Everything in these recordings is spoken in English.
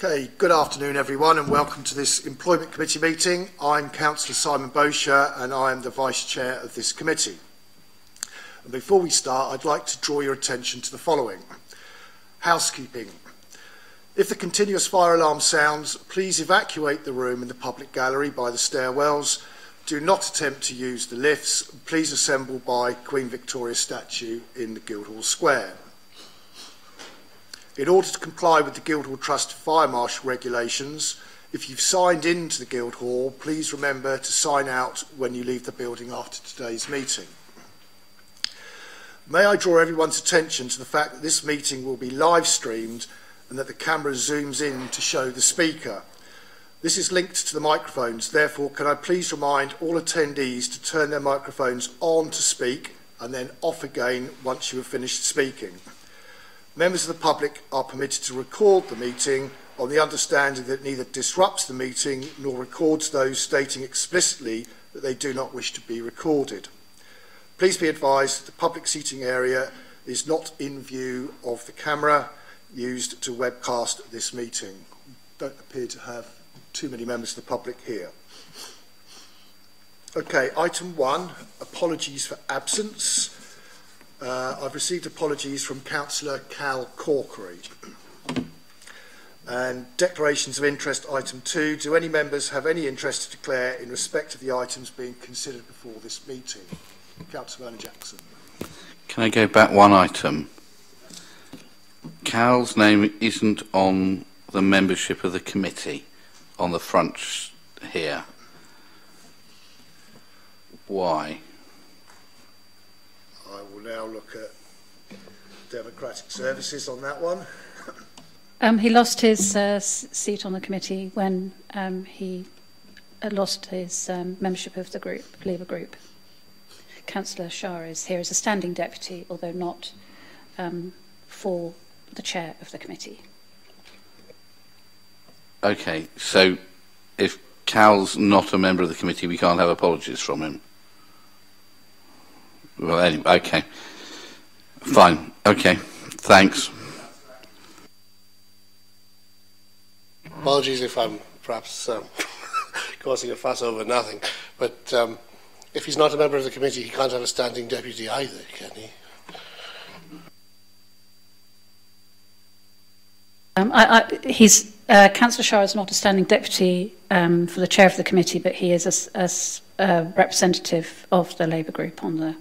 Okay, good afternoon everyone and welcome to this Employment Committee meeting. I'm Councillor Simon Bosher and I am the Vice Chair of this committee. And before we start, I'd like to draw your attention to the following. Housekeeping. If the continuous fire alarm sounds, please evacuate the room in the public gallery by the stairwells. Do not attempt to use the lifts. Please assemble by Queen Victoria statue in the Guildhall Square. In order to comply with the Guildhall Trust Fire Marshal regulations, if you've signed into the Guildhall, please remember to sign out when you leave the building after today's meeting. May I draw everyone's attention to the fact that this meeting will be live streamed and that the camera zooms in to show the speaker. This is linked to the microphones, therefore can I please remind all attendees to turn their microphones on to speak and then off again once you have finished speaking. Members of the public are permitted to record the meeting on the understanding that it neither disrupts the meeting nor records those stating explicitly that they do not wish to be recorded. Please be advised that the public seating area is not in view of the camera used to webcast this meeting. Don't appear to have too many members of the public here. Okay, item one, apologies for absence. Uh, I've received apologies from Councillor Cal Corkery. And declarations of interest, item two. Do any members have any interest to declare in respect of the items being considered before this meeting? Councillor Vernon Jackson. Can I go back one item? Cal's name isn't on the membership of the committee on the front here. Why? I will now look at Democratic Services on that one. Um, he lost his uh, seat on the committee when um, he uh, lost his um, membership of the group, Labour group. Councillor Shah is here as a standing deputy, although not um, for the chair of the committee. Okay, so if Cal's not a member of the committee, we can't have apologies from him. Well, anyway, okay. Fine. Okay. Thanks. Apologies if I'm perhaps um, causing a fuss over nothing, but um, if he's not a member of the committee, he can't have a standing deputy either, can he? Um, I, I, he's, uh, Councillor Shah is not a standing deputy um, for the chair of the committee, but he is a, a, a representative of the Labour group on the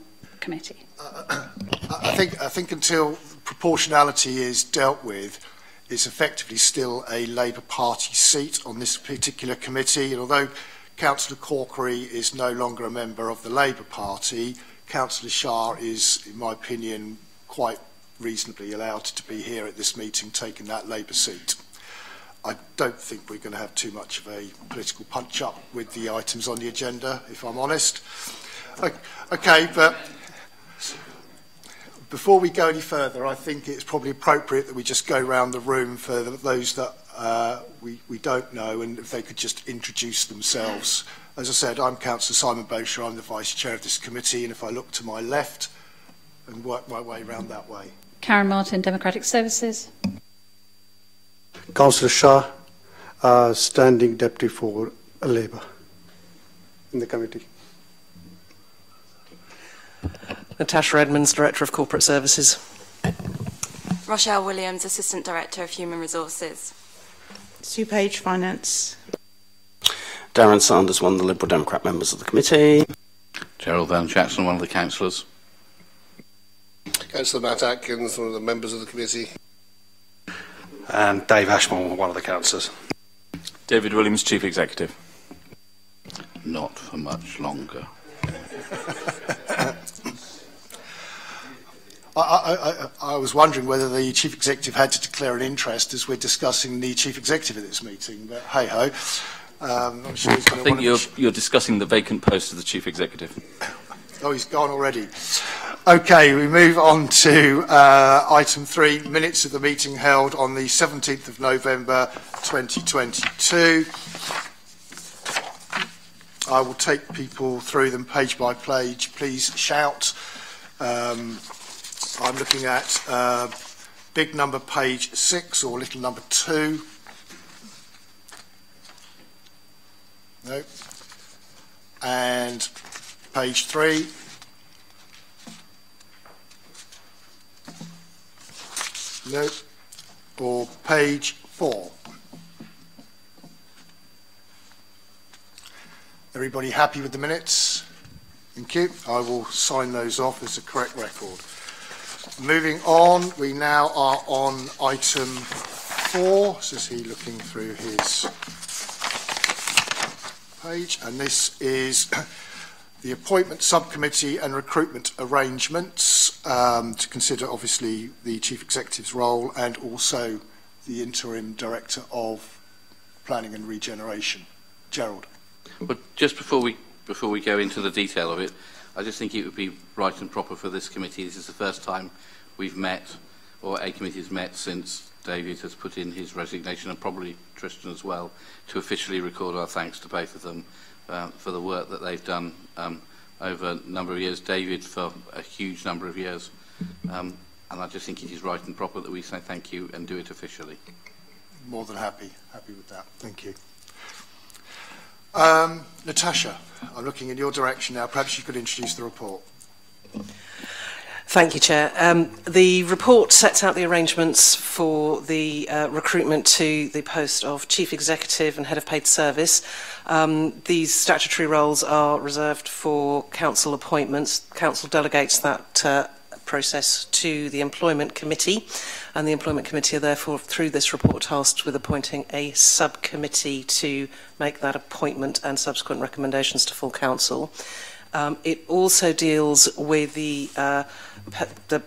committee. Uh, I think I think until proportionality is dealt with, it's effectively still a Labour Party seat on this particular committee. And although Councillor Corkery is no longer a member of the Labour Party, Councillor Shah is, in my opinion, quite reasonably allowed to be here at this meeting taking that Labour seat. I don't think we're going to have too much of a political punch-up with the items on the agenda, if I'm honest. Okay, but before we go any further, I think it's probably appropriate that we just go around the room for those that uh, we, we don't know and if they could just introduce themselves. As I said, I'm Councillor Simon Bosher, I'm the Vice Chair of this committee, and if I look to my left and work my way around that way. Karen Martin, Democratic Services. Councillor Shah, uh, Standing Deputy for Labour in the committee. Natasha Edmonds, Director of Corporate Services. Rochelle Williams, Assistant Director of Human Resources. Sue Page, Finance. Darren Sanders, one of the Liberal Democrat members of the committee. Gerald Vernon Jackson, one of the councillors. Councillor Matt Atkins, one of the members of the committee. And Dave Ashmore, one of the councillors. David Williams, Chief Executive. Not for much longer. I, I, I, was wondering whether the chief executive had to declare an interest as we're discussing the chief executive at this meeting, but hey ho. Um, sure I think you're, you're discussing the vacant post of the chief executive. Oh, he's gone already. Okay, we move on to uh, item three, minutes of the meeting held on the 17th of November 2022. I will take people through them page by page. Please shout. Um, I'm looking at uh, big number page six or little number two. No. And page three. No. Or page four. Everybody happy with the minutes? Thank you. I will sign those off as a correct record. Moving on, we now are on item four. So is he looking through his page? And this is the appointment subcommittee and recruitment arrangements um, to consider obviously the chief executive's role and also the interim director of planning and regeneration. Gerald. But just before we before we go into the detail of it, I just think it would be right and proper for this committee. This is the first time we've met, or a committee has met since David has put in his resignation, and probably Tristan as well, to officially record our thanks to both of them uh, for the work that they've done um, over a number of years. David for a huge number of years. Um, and I just think it is right and proper that we say thank you and do it officially. More than happy. Happy with that. Thank you. Um, Natasha, I'm looking in your direction now. Perhaps you could introduce the report. Thank you, Chair. Um, the report sets out the arrangements for the uh, recruitment to the post of Chief Executive and Head of Paid Service. Um, these statutory roles are reserved for Council appointments. Council delegates that uh, process to the Employment Committee, and the Employment Committee are therefore, through this report, tasked with appointing a subcommittee to make that appointment and subsequent recommendations to full council. Um, it also deals with the, uh, the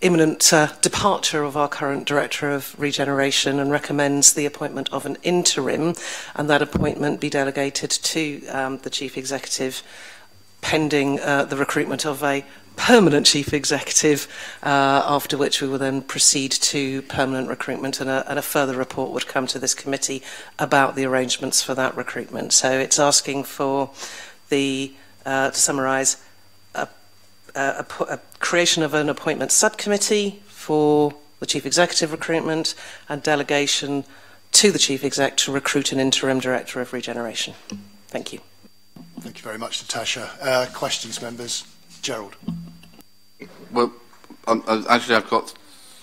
imminent uh, departure of our current Director of Regeneration and recommends the appointment of an interim, and that appointment be delegated to um, the Chief Executive pending uh, the recruitment of a permanent chief executive, uh, after which we will then proceed to permanent recruitment and a, and a further report would come to this committee about the arrangements for that recruitment. So it's asking for the, uh, to summarise, a, a, a, a creation of an appointment subcommittee for the chief executive recruitment and delegation to the chief exec to recruit an interim director of regeneration. Thank you. Thank you very much, Natasha. Uh, questions, members? Gerald. Well, um, uh, actually, I've got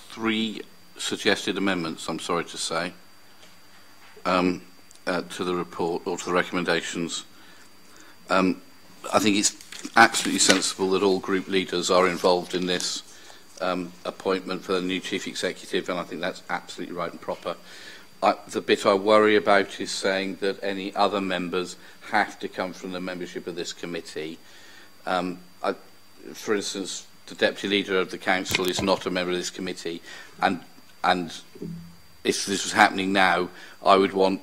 three suggested amendments, I'm sorry to say, um, uh, to the report or to the recommendations. Um, I think it's absolutely sensible that all group leaders are involved in this um, appointment for the new chief executive, and I think that's absolutely right and proper. I, the bit I worry about is saying that any other members have to come from the membership of this committee. Um, for instance, the deputy leader of the council is not a member of this committee, and and if this was happening now, I would want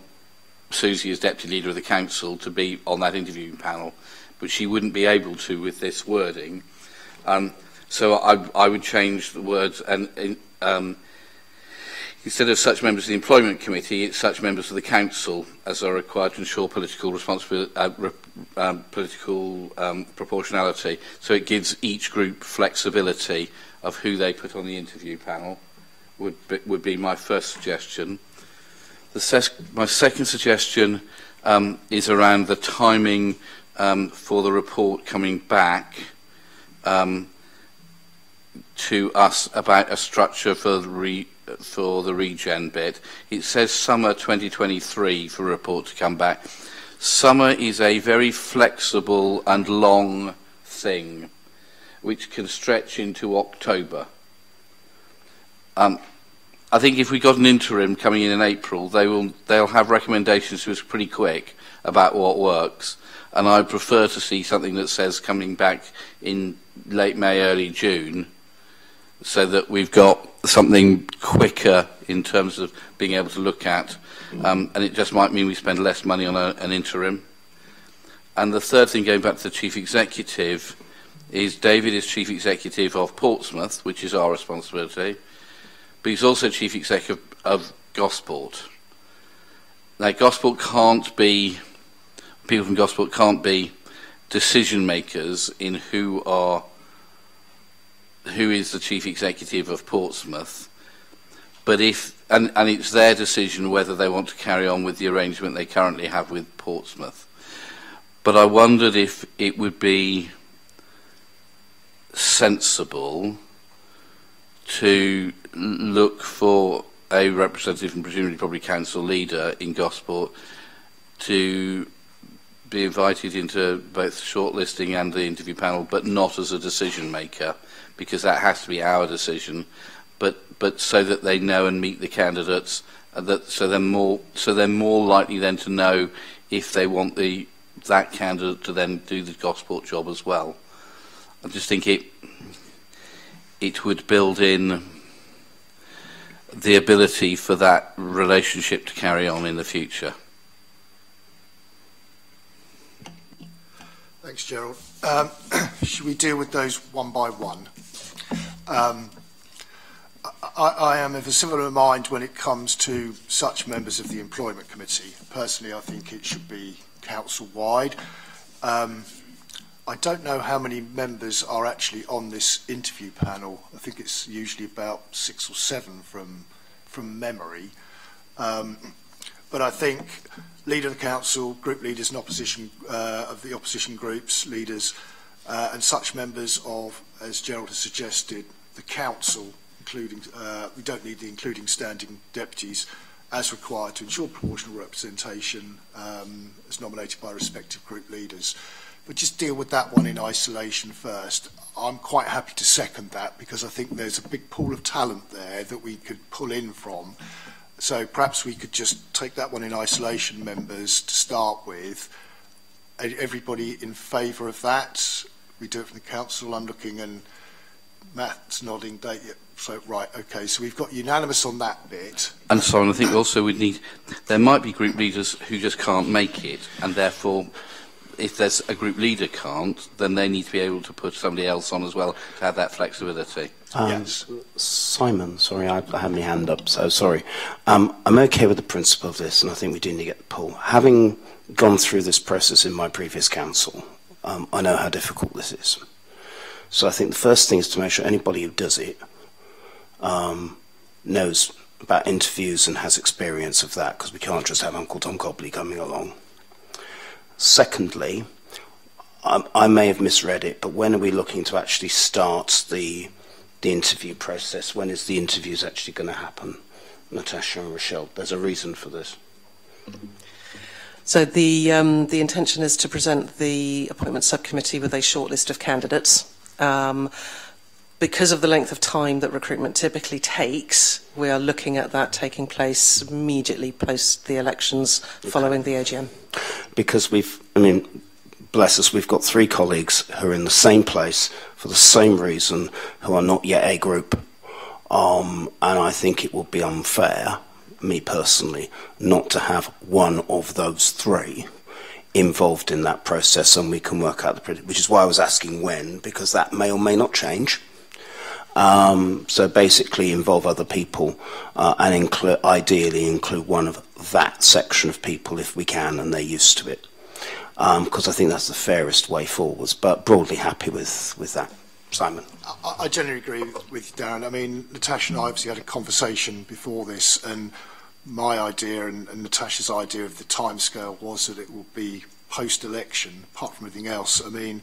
Susie as deputy leader of the council to be on that interviewing panel, but she wouldn't be able to with this wording. Um, so I, I would change the words and um, Instead of such members of the Employment Committee, it's such members of the Council as are required to ensure political uh, re, um, political um, proportionality. So it gives each group flexibility of who they put on the interview panel. Would be, would be my first suggestion. The ses my second suggestion um, is around the timing um, for the report coming back um, to us about a structure for the re for the regen bit. It says summer 2023 for a report to come back. Summer is a very flexible and long thing which can stretch into October. Um, I think if we got an interim coming in in April, they will they'll have recommendations to us pretty quick about what works. And I prefer to see something that says coming back in late May, early June, so that we've got something quicker in terms of being able to look at. Um, and it just might mean we spend less money on a, an interim. And the third thing, going back to the chief executive, is David is chief executive of Portsmouth, which is our responsibility, but he's also chief executive of Gosport. Now, Gosport can't be, people from Gosport can't be decision makers in who are who is the chief executive of Portsmouth. But if and, and it's their decision whether they want to carry on with the arrangement they currently have with Portsmouth. but I wondered if it would be sensible to look for a representative and presumably probably council leader in Gosport to be invited into both shortlisting and the interview panel, but not as a decision maker, because that has to be our decision. But but so that they know and meet the candidates, uh, that so they're more so they're more likely then to know if they want the that candidate to then do the Gosport job as well. I just think it it would build in the ability for that relationship to carry on in the future. Thanks, Gerald. Um, should we deal with those one by one? Um, I, I am of a similar mind when it comes to such members of the Employment Committee. Personally, I think it should be council-wide. Um, I don't know how many members are actually on this interview panel. I think it's usually about six or seven from, from memory. Um, but I think leader of the council, group leaders and opposition uh, of the opposition groups, leaders, uh, and such members of, as Gerald has suggested, the council, including, uh, we don't need the including standing deputies, as required to ensure proportional representation um, as nominated by respective group leaders. But just deal with that one in isolation first. I'm quite happy to second that because I think there's a big pool of talent there that we could pull in from. So perhaps we could just take that one in isolation, members, to start with. Everybody in favour of that? We do it from the council. I'm looking and Matt's nodding. So, right, okay, so we've got unanimous on that bit. And so I think also we need, there might be group leaders who just can't make it, and therefore if there's a group leader can't, then they need to be able to put somebody else on as well to have that flexibility. Um, yes. Simon, sorry, I, I had my hand up, so sorry. Um, I'm okay with the principle of this, and I think we do need to get the pull. Having gone through this process in my previous council, um, I know how difficult this is. So I think the first thing is to make sure anybody who does it um, knows about interviews and has experience of that, because we can't just have Uncle Tom Cobley coming along. Secondly, I, I may have misread it, but when are we looking to actually start the the interview process? When is the interviews actually going to happen? Natasha and Rochelle, there's a reason for this. So the um, the intention is to present the appointment subcommittee with a short list of candidates. Um, because of the length of time that recruitment typically takes, we are looking at that taking place immediately post the elections following the AGM because we've, I mean, bless us, we've got three colleagues who are in the same place for the same reason who are not yet a group. Um, and I think it would be unfair, me personally, not to have one of those three involved in that process and we can work out the, which is why I was asking when, because that may or may not change. Um, so basically involve other people uh, and inclu- ideally include one of that section of people if we can and they're used to it. Because um, I think that's the fairest way forwards, but broadly happy with, with that. Simon. I, I generally agree with Darren. I mean, Natasha and I obviously had a conversation before this, and my idea and, and Natasha's idea of the timescale was that it will be post-election, apart from everything else. I mean,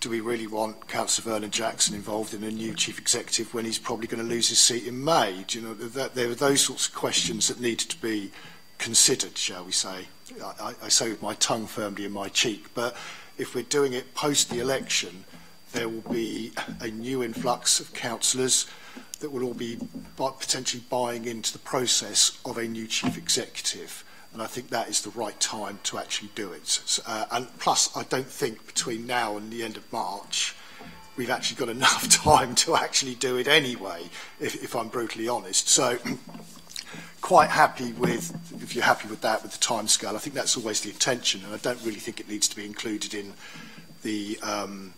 do we really want Councillor Vernon Jackson involved in a new chief executive when he's probably going to lose his seat in May? Do you know, that, there are those sorts of questions that need to be considered, shall we say. I, I say with my tongue firmly in my cheek, but if we're doing it post the election, there will be a new influx of councillors that will all be potentially buying into the process of a new chief executive and I think that is the right time to actually do it. Uh, and plus, I don't think between now and the end of March, we've actually got enough time to actually do it anyway, if, if I'm brutally honest. So, quite happy with, if you're happy with that, with the time scale. I think that's always the intention, and I don't really think it needs to be included in the um,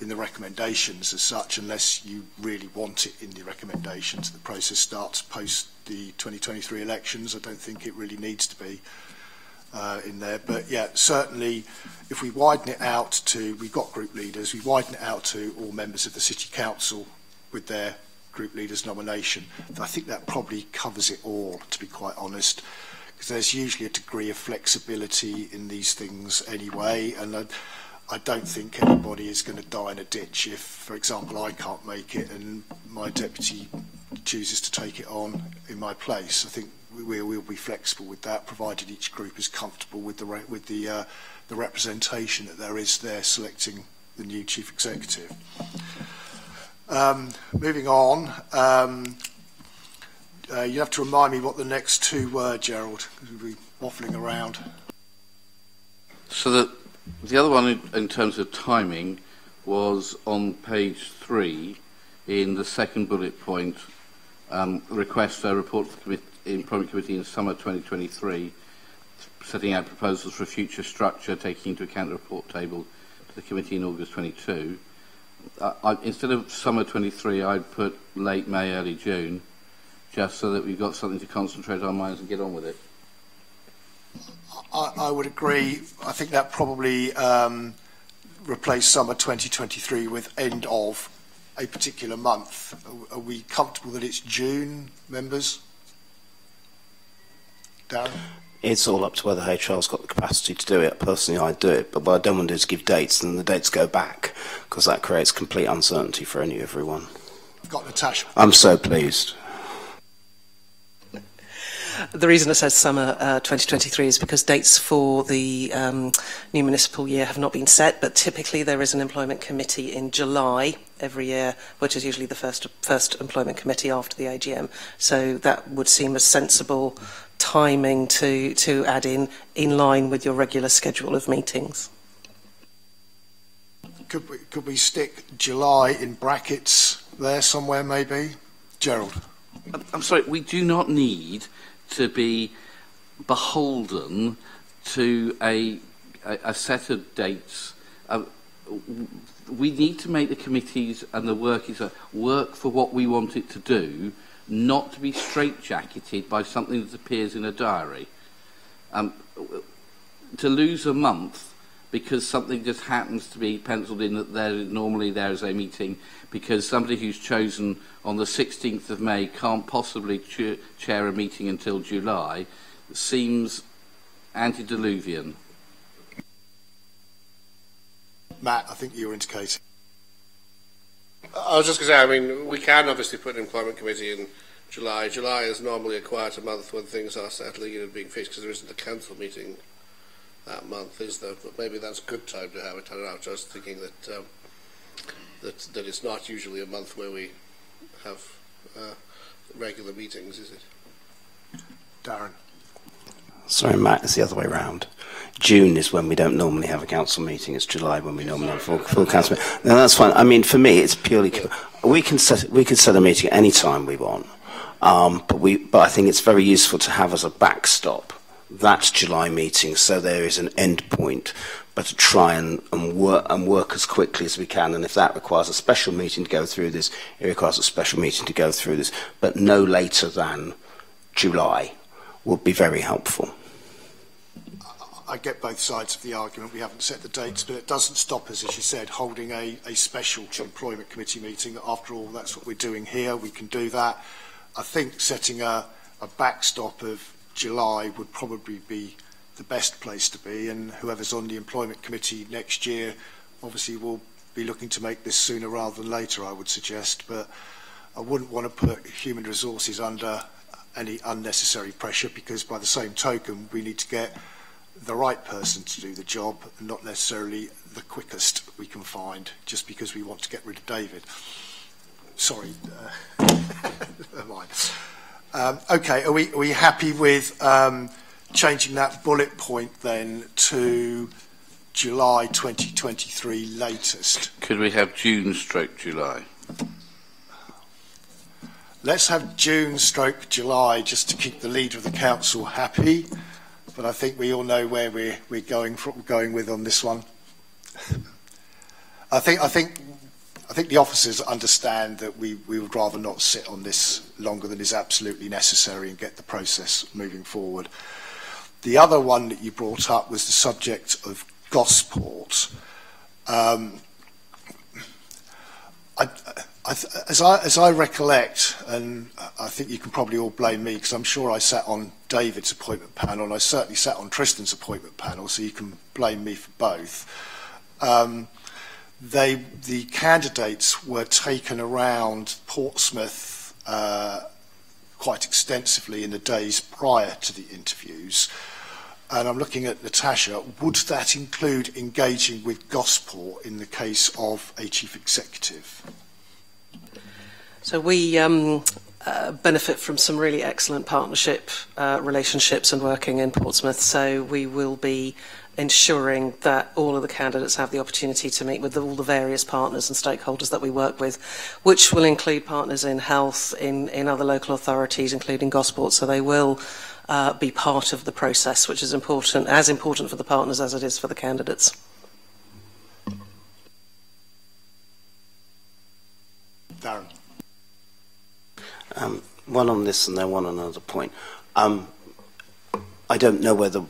in the recommendations as such, unless you really want it in the recommendations. The process starts post the 2023 elections. I don't think it really needs to be uh, in there. But yeah, certainly if we widen it out to, we've got group leaders, we widen it out to all members of the City Council with their group leaders nomination. I think that probably covers it all, to be quite honest. because there's usually a degree of flexibility in these things anyway, and I, I don't think anybody is going to die in a ditch if, for example, I can't make it and my deputy chooses to take it on in my place. I think we will be flexible with that, provided each group is comfortable with the with the uh, the representation that there is there selecting the new chief executive. Um, moving on, um, uh, you have to remind me what the next two were, Gerald, because we'll be waffling around. So the, the other one in, in terms of timing was on page three in the second bullet point, um, request a report to the Employment Committee in summer 2023, setting out proposals for future structure taking into account the report table to the committee in August 22. Uh, I, instead of summer 23, I'd put late May, early June, just so that we've got something to concentrate our minds and get on with it. I, I would agree. I think that probably um, replaced summer 2023 with end of a particular month. Are, are we comfortable that it's June, members? Darren? It's all up to whether HR's got the capacity to do it. Personally, I'd do it, but what I don't want to do is give dates and the dates go back, because that creates complete uncertainty for any everyone. I've got Natasha. I'm so pleased. The reason it says summer uh, 2023 is because dates for the um, new municipal year have not been set, but typically there is an employment committee in July every year, which is usually the first first employment committee after the AGM. So that would seem a sensible timing to to add in in line with your regular schedule of meetings. Could we, could we stick July in brackets there somewhere, maybe? Gerald. I'm sorry, we do not need to be beholden to a, a, a set of dates. Uh, we need to make the committees and the work is a uh, work for what we want it to do, not to be straitjacketed by something that appears in a diary. Um, to lose a month because something just happens to be penciled in that there normally there is a meeting because somebody who's chosen on the 16th of May can't possibly ch chair a meeting until July seems antediluvian. Matt, I think you were indicating. I was just going to say, I mean, we can obviously put an employment committee in July. July is normally a quieter month when things are settling and being fixed because there isn't a council meeting that month, is there? But maybe that's a good time to have it. I don't know. Just thinking that um, that that it's not usually a month where we have uh, regular meetings, is it? Darren. Sorry, Matt, it's the other way around. June is when we don't normally have a council meeting. It's July when we normally have a full, full council meeting. No, that's fine. I mean, for me, it's purely we can set we can set a meeting any time we want, um, but we but I think it's very useful to have as a backstop that July meeting, so there is an end point, but to try and, and, work, and work as quickly as we can. And if that requires a special meeting to go through this, it requires a special meeting to go through this, but no later than July would be very helpful. I get both sides of the argument. We haven't set the dates, but it doesn't stop us, as you said, holding a, a special employment committee meeting. After all, that's what we're doing here. We can do that. I think setting a, a backstop of July would probably be the best place to be, and whoever's on the employment committee next year obviously will be looking to make this sooner rather than later, I would suggest. But I wouldn't want to put human resources under any unnecessary pressure because by the same token, we need to get the right person to do the job not necessarily the quickest we can find just because we want to get rid of David. Sorry, uh, never mind. Um, okay, are we, are we happy with um, changing that bullet point then to July 2023 latest? Could we have June stroke July? Let's have June stroke July just to keep the leader of the council happy. But I think we all know where we're, we're going, from, going with on this one. I think, I think I think the officers understand that we, we would rather not sit on this longer than is absolutely necessary and get the process moving forward. The other one that you brought up was the subject of Gosport. Um, I, I as, I, as I recollect, and I think you can probably all blame me because I'm sure I sat on David's appointment panel and I certainly sat on Tristan's appointment panel, so you can blame me for both. Um, they, the candidates were taken around Portsmouth uh, quite extensively in the days prior to the interviews. And I'm looking at Natasha. Would that include engaging with Gosport in the case of a chief executive? So we um, uh, benefit from some really excellent partnership uh, relationships and working in Portsmouth. So we will be ensuring that all of the candidates have the opportunity to meet with all the various partners and stakeholders that we work with, which will include partners in health, in, in other local authorities, including Gosport. So they will uh, be part of the process, which is important, as important for the partners as it is for the candidates. Darren. Um, one on this and then one on another point. Um, I don't know whether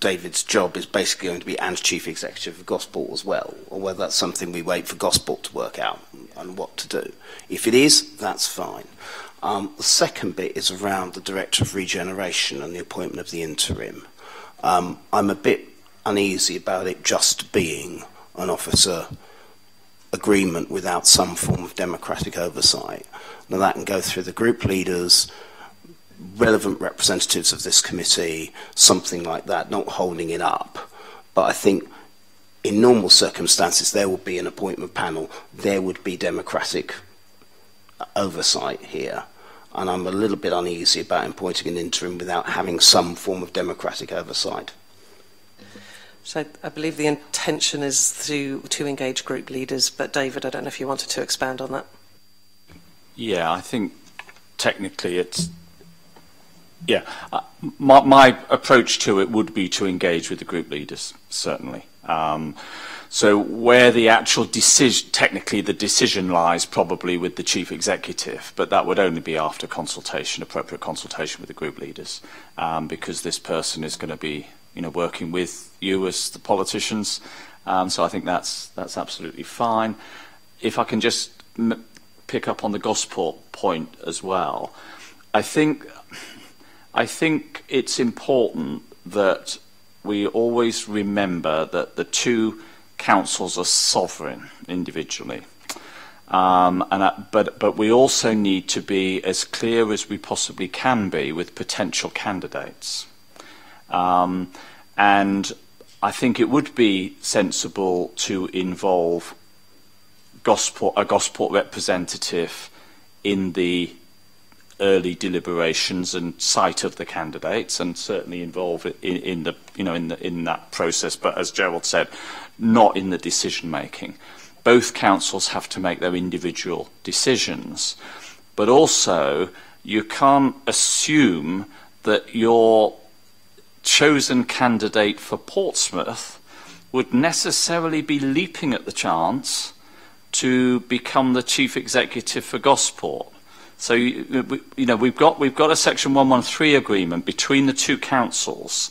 David's job is basically going to be and chief executive of Gosport as well, or whether that's something we wait for Gosport to work out and what to do. If it is, that's fine. Um, the second bit is around the Director of Regeneration and the appointment of the interim. Um, I'm a bit uneasy about it just being an officer agreement without some form of democratic oversight. Now that can go through the group leaders, relevant representatives of this committee, something like that, not holding it up. But I think in normal circumstances there would be an appointment panel, there would be democratic oversight here. And I'm a little bit uneasy about appointing an interim without having some form of democratic oversight. So I believe the intention is to, to engage group leaders, but David, I don't know if you wanted to expand on that. Yeah, I think technically it's yeah. Uh, my, my approach to it would be to engage with the group leaders, certainly. Um, so where the actual decision, technically the decision lies probably with the chief executive, but that would only be after consultation, appropriate consultation with the group leaders, um, because this person is going to be, you know, working with you as the politicians. Um, so I think that's that's absolutely fine. If I can just pick up on the Gosport point as well. I think, I think it's important that we always remember that the two councils are sovereign individually. Um, and, uh, but, but we also need to be as clear as we possibly can be with potential candidates. Um, and I think it would be sensible to involve Gosport, a Gosport representative in the early deliberations and sight of the candidates and certainly involved in, in the you know in the in that process. But as Gerald said not in the decision making. Both councils have to make their individual decisions. But also you can't assume that your chosen candidate for Portsmouth would necessarily be leaping at the chance to become the chief executive for Gosport. So you, you know we've got we've got a Section 113 agreement between the two councils,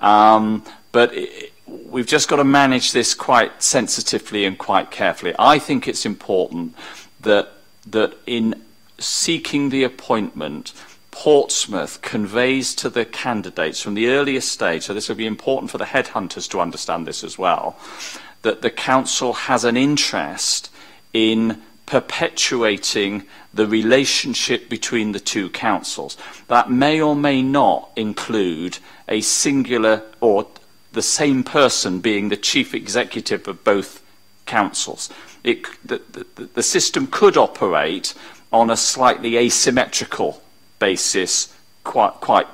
um, but it, we've just got to manage this quite sensitively and quite carefully. I think it's important that that in seeking the appointment, Portsmouth conveys to the candidates from the earliest stage, so this will be important for the headhunters to understand this as well, that the council has an interest in perpetuating the relationship between the two councils. That may or may not include a singular or the same person being the chief executive of both councils. It, the, the, the system could operate on a slightly asymmetrical basis quite, quite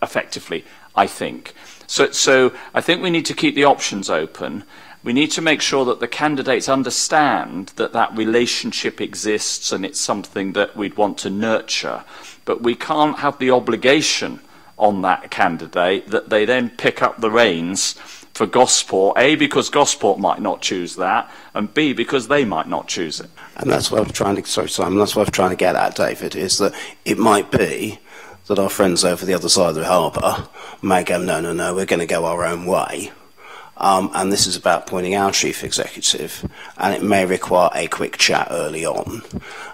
effectively, I think. So, so I think we need to keep the options open. We need to make sure that the candidates understand that that relationship exists and it's something that we'd want to nurture. But we can't have the obligation on that candidate that they then pick up the reins for Gosport, A, because Gosport might not choose that, and B, because they might not choose it. And that's what I'm trying to, sorry Simon, that's what I'm trying to get at, David, is that it might be that our friends over the other side of the harbour may go, no, no, no, we're going to go our own way Um, and this is about appointing our chief executive, and it may require a quick chat early on,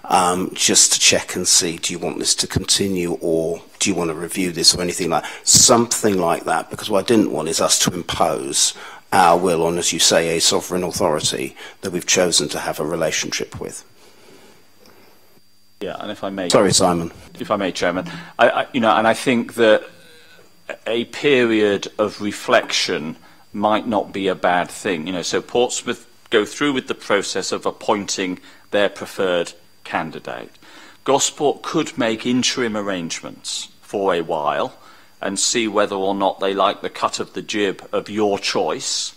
um, just to check and see, do you want this to continue, or do you want to review this, or anything like something like that? Because what I didn't want is us to impose our will on, as you say, a sovereign authority that we've chosen to have a relationship with. Yeah, and if I may, sorry, Simon. If I may, Chairman, I, I, you know, and I think that a period of reflection might not be a bad thing. You know, so Portsmouth go through with the process of appointing their preferred candidate. Gosport could make interim arrangements for a while and see whether or not they like the cut of the jib of your choice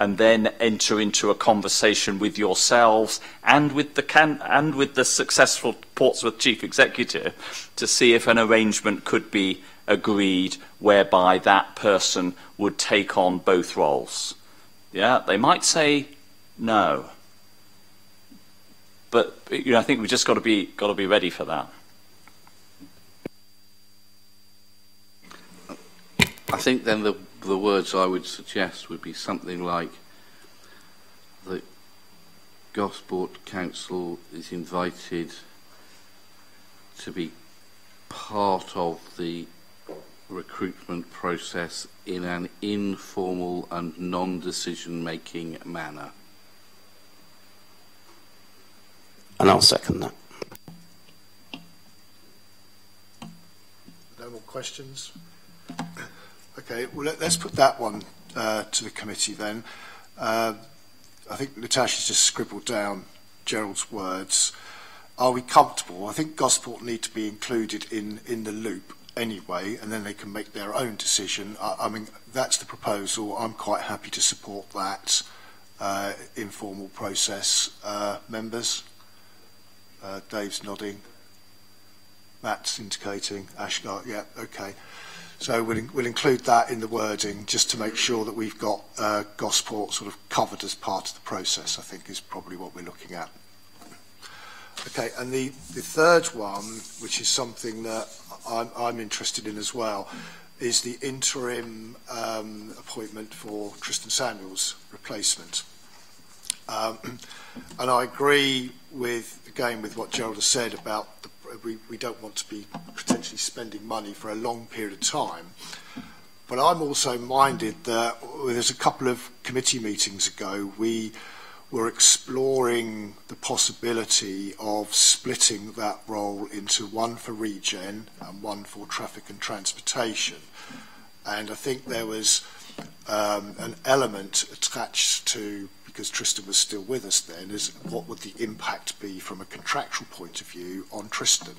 and then enter into a conversation with yourselves and with the can and with the successful Portsmouth chief executive to see if an arrangement could be agreed whereby that person would take on both roles. Yeah, they might say no. But you know, I think we've just got to be got to be ready for that. I think then the the words I would suggest would be something like the Gosport Council is invited to be part of the recruitment process in an informal and non-decision making manner. And I'll second that. No more questions? Okay, well, let, us put that one uh, to the committee then. Uh, I think Natasha's just scribbled down Gerald's words. Are we comfortable? I think Gosport need to be included in, in the loop anyway, and then they can make their own decision. I, I mean, that's the proposal. I'm quite happy to support that uh, informal process. Uh, members? Uh, Dave's nodding. Matt's indicating. Asghar, yeah, okay. So we'll, we'll include that in the wording just to make sure that we've got uh, Gosport sort of covered as part of the process, I think is probably what we're looking at. Okay, and the, the third one, which is something that I'm, I'm interested in as well, is the interim um, appointment for Tristan Samuel's replacement. Um, and I agree with, again, with what Gerald has said about the, we, we don't want to be potentially spending money for a long period of time. But I'm also minded that there's a couple of committee meetings ago, we we're exploring the possibility of splitting that role into one for regen and one for traffic and transportation. And I think there was um, an element attached to, because Tristan was still with us then, is what would the impact be from a contractual point of view on Tristan.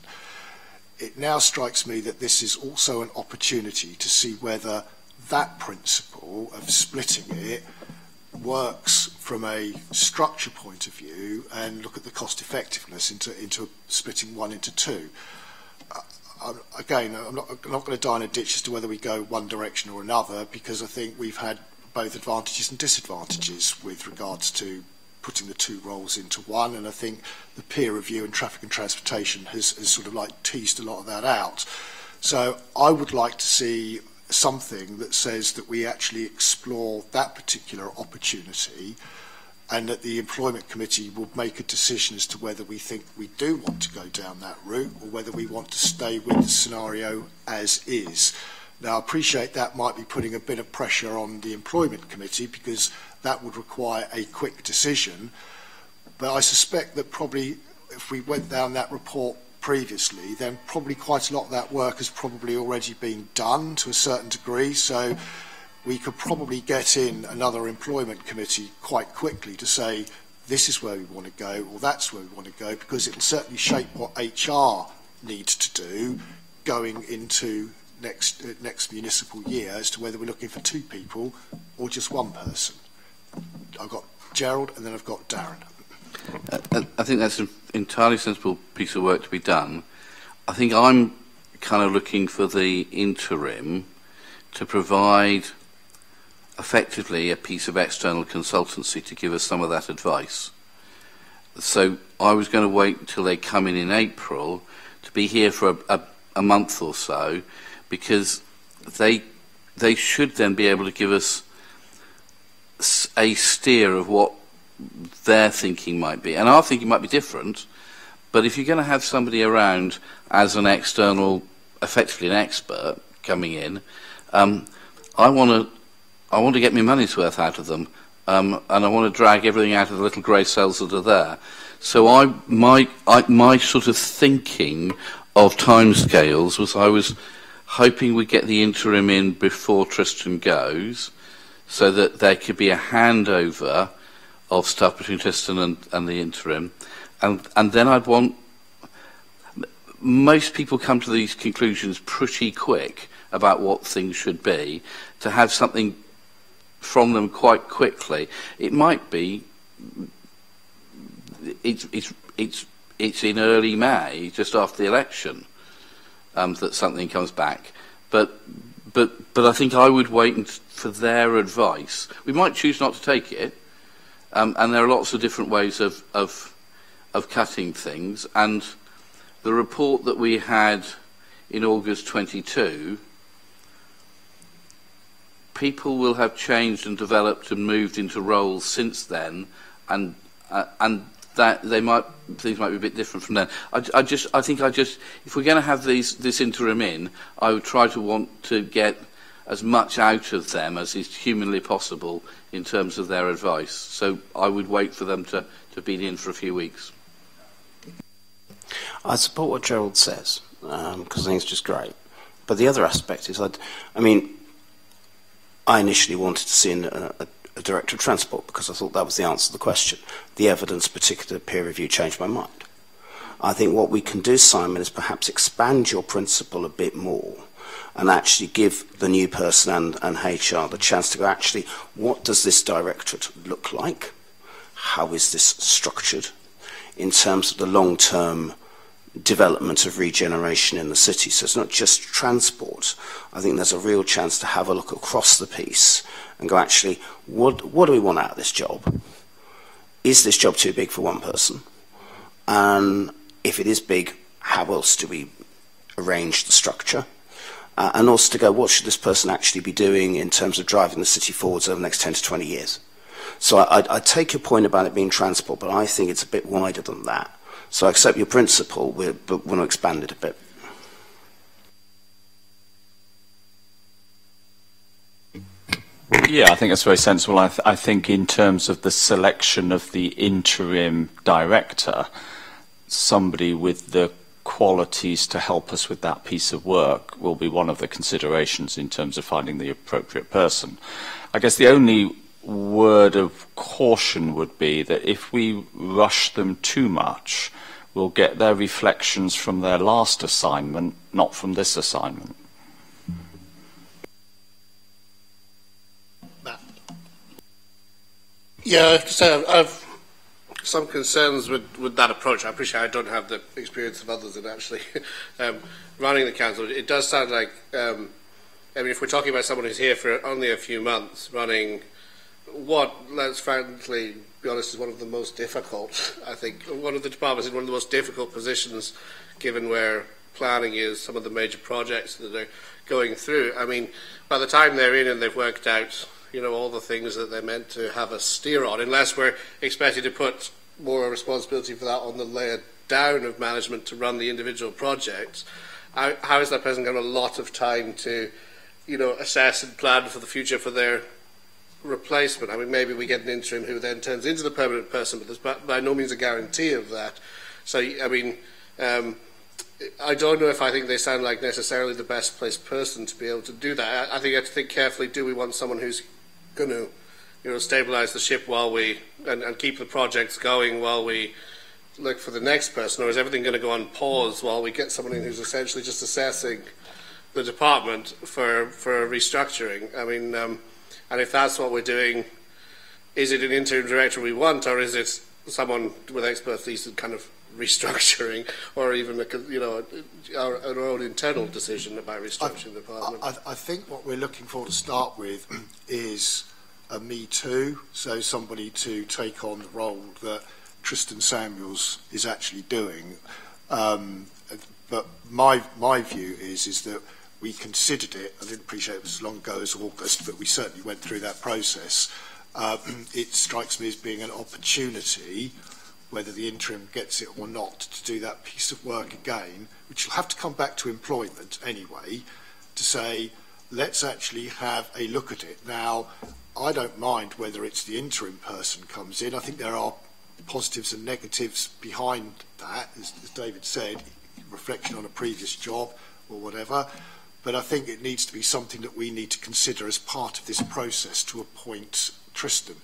It now strikes me that this is also an opportunity to see whether that principle of splitting it works from a structure point of view and look at the cost effectiveness into, into splitting one into two. Uh, again, I'm not, I'm not going to die in a ditch as to whether we go one direction or another because I think we've had both advantages and disadvantages with regards to putting the two roles into one and I think the peer review and traffic and transportation has, has sort of like teased a lot of that out. So I would like to see something that says that we actually explore that particular opportunity and that the employment committee will make a decision as to whether we think we do want to go down that route or whether we want to stay with the scenario as is. Now, I appreciate that might be putting a bit of pressure on the employment committee because that would require a quick decision. But I suspect that probably if we went down that report previously, then probably quite a lot of that work has probably already been done to a certain degree. So we could probably get in another employment committee quite quickly to say, this is where we want to go, or that's where we want to go, because it will certainly shape what HR needs to do going into next, uh, next municipal year as to whether we're looking for two people or just one person. I've got Gerald and then I've got Darren. I think that's an entirely sensible piece of work to be done. I think I'm kind of looking for the interim to provide effectively a piece of external consultancy to give us some of that advice. So I was going to wait until they come in in April to be here for a, a, a month or so because they they should then be able to give us a steer of what their thinking might be. And our thinking might be different, but if you're going to have somebody around as an external, effectively an expert coming in, um, I want to I want to get my money's worth out of them, um, and I want to drag everything out of the little grey cells that are there. So I my I, my sort of thinking of timescales was I was hoping we'd get the interim in before Tristan goes, so that there could be a handover of stuff between Tristan and, and the interim, and and then I'd want most people come to these conclusions pretty quick about what things should be. To have something from them quite quickly, it might be it's it's it's it's in early May, just after the election, um, that something comes back. But but but I think I would wait for their advice. We might choose not to take it, um, and there are lots of different ways of of of cutting things. And the report that we had in August 22, people will have changed and developed and moved into roles since then, and uh, and that they might things might be a bit different from then. I, I just I think I just if we're going to have these this interim in, I would try to want to get as much out of them as is humanly possible in terms of their advice. So I would wait for them to, to be in for a few weeks. I support what Gerald says um, because I think it's just great. But the other aspect is, I'd, I mean, I initially wanted to see an, a, a director of transport because I thought that was the answer to the question. The evidence, particular peer review, changed my mind. I think what we can do, Simon, is perhaps expand your principle a bit more and actually give the new person and, and HR the chance to go, actually, what does this directorate look like? How is this structured? In terms of the long-term development of regeneration in the city. So it's not just transport. I think there's a real chance to have a look across the piece and go, actually, what, what do we want out of this job? Is this job too big for one person? And if it is big, how else do we arrange the structure? Uh, and also to go, what should this person actually be doing in terms of driving the city forwards over the next 10 to 20 years? So I, I, I take your point about it being transport, but I think it's a bit wider than that. So I accept your principle, but want to expand it a bit. Yeah, I think that's very sensible. I, th- I think in terms of the selection of the interim director, somebody with the qualities to help us with that piece of work will be one of the considerations in terms of finding the appropriate person. I guess the only word of caution would be that if we rush them too much, we'll get their reflections from their last assignment, not from this assignment. Yeah, I have to say, I've, some concerns with, with that approach. I appreciate I don't have the experience of others in actually um, running the council. It does sound like, um, I mean, if we're talking about someone who's here for only a few months, running what, let's frankly be honest, is one of the most difficult, I think, one of the departments in one of the most difficult positions, given where planning is, some of the major projects that they're going through. I mean, by the time they're in and they've worked out you know, all the things that they're meant to have a steer on, unless we're expected to put more responsibility for that on the layer down of management to run the individual projects. How, how is that person got a lot of time to, you know, assess and plan for the future for their replacement? I mean, maybe we get an interim who then turns into the permanent person, but there's by, no means a guarantee of that. So, I mean, um, I don't know if I think they sound like necessarily the best placed person to be able to do that. I, I think you have to think carefully. Do we want someone who's going to, you know, stabilise the ship while we and, and keep the projects going while we look for the next person, or is everything going to go on pause while we get someone in who's essentially just assessing the department for for restructuring? I mean, um, and if that's what we're doing, is it an interim director we want, or is it someone with expertise in kind of restructuring, or even a, you know our, our own internal decision about restructuring the department? I, I think what we're looking for to start with is a Me Too, so somebody to take on the role that Tristan Samuels is actually doing. Um, but my my view is is that we considered it. I didn't appreciate it was as long ago as August, but we certainly went through that process. uh, it strikes me as being an opportunity, whether the interim gets it or not, to do that piece of work again, which will have to come back to employment anyway, to say, let's actually have a look at it. Now, I don't mind whether it's the interim person comes in. I think there are positives and negatives behind that, as, as David said, reflection on a previous job or whatever. But I think it needs to be something that we need to consider as part of this process to appoint Tristan.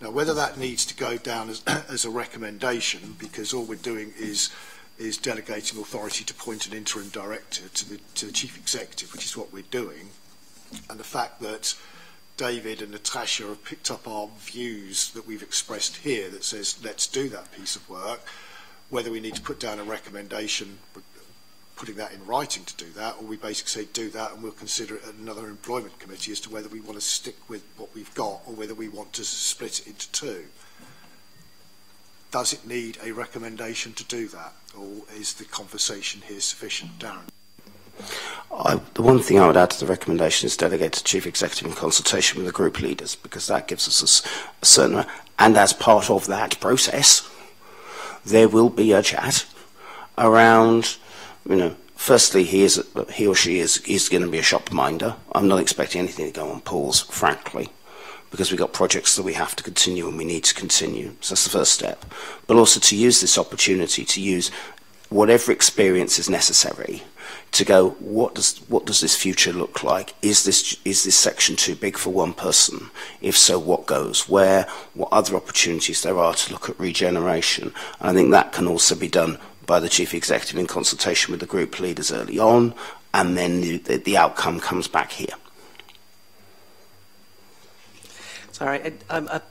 Now, whether that needs to go down as, as a recommendation, because all we're doing is is delegating authority to appoint an interim director to the, to the chief executive, which is what we're doing, and the fact that David and Natasha have picked up our views that we've expressed here that says let's do that piece of work, whether we need to put down a recommendation putting that in writing to do that, or we basically say do that and we'll consider it at another employment committee as to whether we want to stick with what we've got or whether we want to split it into two. Does it need a recommendation to do that, or is the conversation here sufficient, Darren? I, the one thing I would add to the recommendation is delegate to chief executive in consultation with the group leaders because that gives us a, a certain and as part of that process there will be a chat around you know firstly he is he or she is is going to be a shop minder. I'm not expecting anything to go on pause frankly because we've got projects that we have to continue and we need to continue. So that's the first step. But also to use this opportunity to use whatever experience is necessary to go what does what does this future look like? Is this is this section too big for one person? If so what goes where? What other opportunities there are to look at regeneration? And i think that can also be done by the chief executive in consultation with the group leaders early on and then the, the, outcome comes back here Sorry,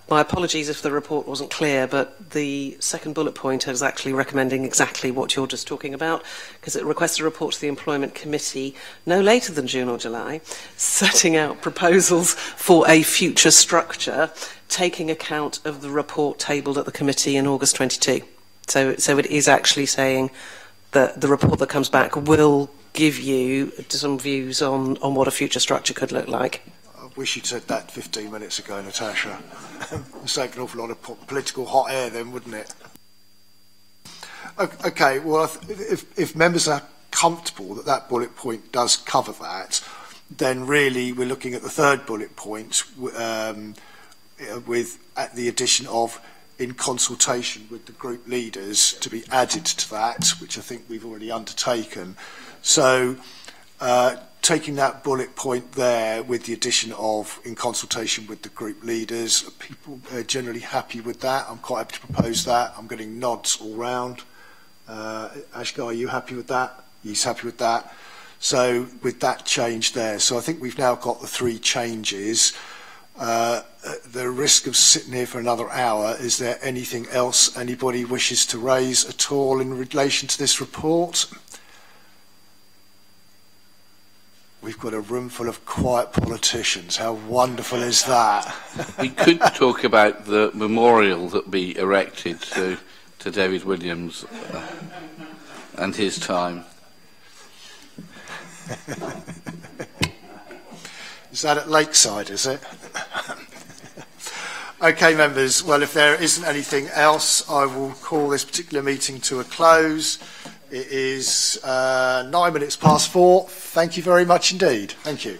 my apologies if the report wasn't clear, but the second bullet point is actually recommending exactly what you're just talking about, because it requests a report to the Employment Committee no later than June or July, setting out proposals for a future structure, taking account of the report tabled at the committee in August 22. So, so it is actually saying that the report that comes back will give you some views on, on what a future structure could look like I wish you'd said that 15 minutes ago, Natasha. it's like an awful lot of po political hot air then, wouldn't it? Okay, well, if, if members are comfortable that that bullet point does cover that, then really we're looking at the third bullet point um, with at the addition of in consultation with the group leaders to be added to that, which I think we've already undertaken. So uh, taking that bullet point there with the addition of in consultation with the group leaders, people are generally happy with that. I'm quite happy to propose that. I'm getting nods all round. Uh, Asghar, are you happy with that? He's happy with that. So with that change there, so I think we've now got the three changes. Uh, the risk of sitting here for another hour, is there anything else anybody wishes to raise at all in relation to this report? We've got a room full of quiet politicians. How wonderful is that? we could talk about the memorial that be erected to, to David Williams uh, and his time. is that at Lakeside, is it? Okay, members. Well, if there isn't anything else, I will call this particular meeting to a close. It is uh, nine minutes past four. Thank you very much indeed. Thank you.